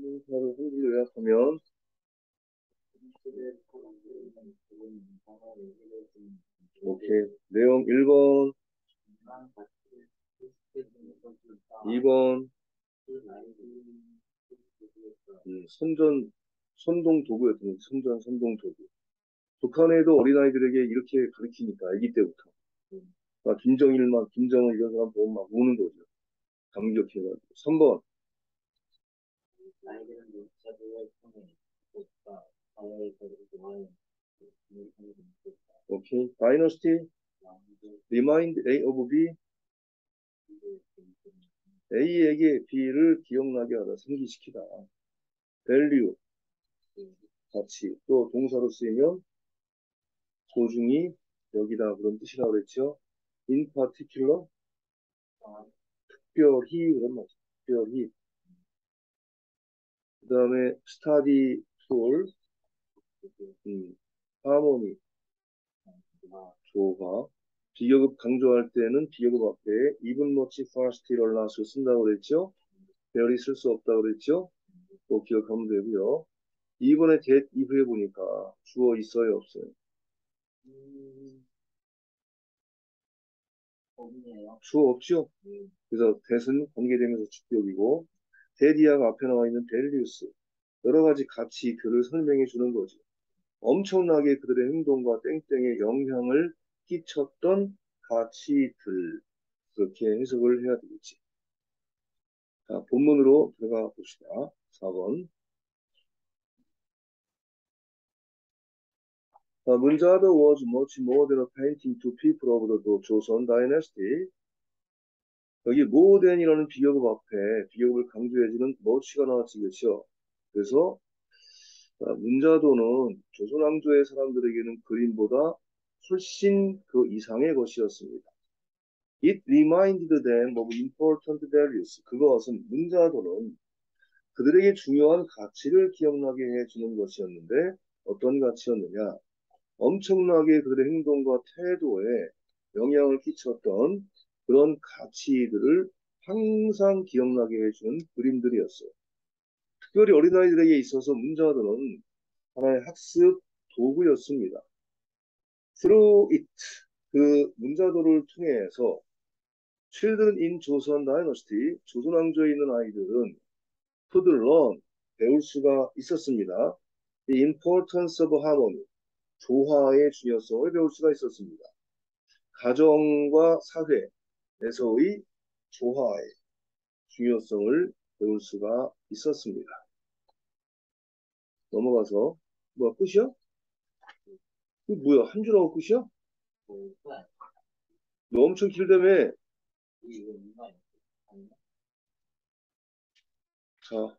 동사를 한글로 요약하면 오케이. 내용 1번. 2번. 음, 선전 선동 도구였던 거지 선전 선동 도구. 북한에도 어린아이들에게 이렇게 가르치니까 아기 때부터. 막 김정일만 김정은 이런 사람 보면 막 우는 거죠. 감격해가지고. 3번 아이들은 문자들을 통해 사회의 것을 좋아하는 오케이. 다이너스티 remind A of B. A에게 B를 기억나게 하다 생기시키다 value. 가치. 또 동사로 쓰이면 소중히 여기다 그런 뜻이라고 그랬죠? In particular. 특별히 그런 말이죠. 특별히 그 다음에 study tool 음, harmony 조화. 비교급 강조할 때는 비교급 앞에 even much fast를 not 쓴다고 그랬죠? 별이 쓸 수 없다고 그랬죠? 또 기억하면 되고요. 2번에 that 이후에 보니까 주어 있어요 없어요? 없네요. 주어 없죠? 그래서 that은 관계되면서 주격이고 that이야가 앞에 나와 있는 values 여러 가지 가치 글을 설명해 주는 거죠 엄청나게 그들의 행동과 땡땡에 영향을 끼쳤던 가치들 그렇게 해석을 해야 되겠지. 자, 본문으로 들어가 봅시다. 4번. 자, 문자도 was much more than a painting to people of the 조선 dynasty. 여기 than이라는 비교급 앞에 비교급을 강조해주는 much가 나왔지, 그렇죠? 그래서 자, 문자도는 조선 왕조의 사람들에게는 그림보다 훨씬 그 이상의 것이었습니다. It reminded them of important values. 그것은 문자도는 그들에게 중요한 가치를 기억나게 해주는 것이었는데 어떤 가치였느냐? 엄청나게 그들의 행동과 태도에 영향을 끼쳤던 그런 가치들을 항상 기억나게 해주는 그림들이었어요. 특별히 어린아이들에게 있어서 문자도는 하나의 학습 도구였습니다. Through it, 그 문자도를 통해서 Children in 조선 다이너스티, 조선 왕조에 있는 아이들은 could learn, 배울 수가 있었습니다. The importance of harmony, 조화의 중요성을 배울 수가 있었습니다. 가정과 사회 에서의 조화의 중요성을 배울 수가 있었습니다. 넘어가서 뭐야 끝이야? 이거 뭐야 한 줄 하고 끝이야? 너 엄청 길다며 자.